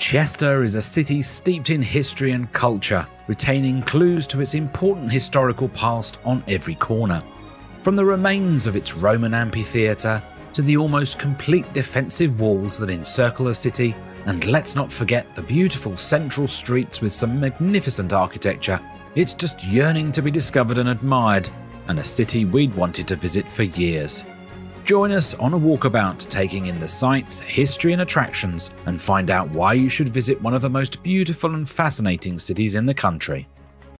Chester is a city steeped in history and culture, retaining clues to its important historical past on every corner. From the remains of its Roman amphitheatre to the almost complete defensive walls that encircle the city, and let's not forget the beautiful central streets with some magnificent architecture, it's just yearning to be discovered and admired, and a city we'd wanted to visit for years. Join us on a walkabout taking in the sights, history, and attractions, and find out why you should visit one of the most beautiful and fascinating cities in the country.